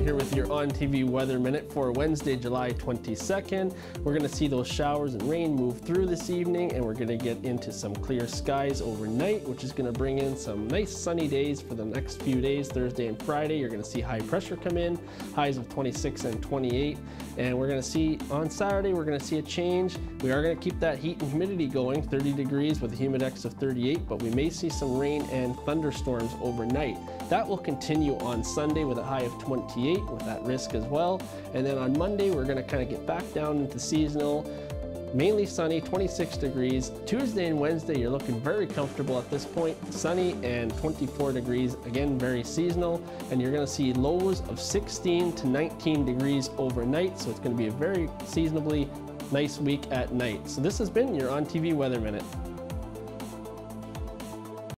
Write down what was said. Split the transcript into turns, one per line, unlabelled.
On TV Weather Minute for Wednesday, July 22nd. We're going to see those showers and rain move through this evening, and we're going to get into some clear skies overnight, which is going to bring in some nice sunny days for the next few days. Thursday and Friday, you're going to see high pressure come in, highs of 26 and 28. And we're going to see on Saturday, we're going to see a change. We are going to keep that heat and humidity going, 30 degrees with a humidex of 38, but we may see some rain and thunderstorms overnight. That will continue on Sunday with a high of 28 with that risk as well. And then on Monday, we're gonna kind of get back down into seasonal, mainly sunny, 26 degrees. Tuesday and Wednesday, you're looking very comfortable at this point, sunny and 24 degrees, again, very seasonal. And you're gonna see lows of 16 to 19 degrees overnight. So it's gonna be a very seasonably nice week at night. So this has been your On TV Weather Minute.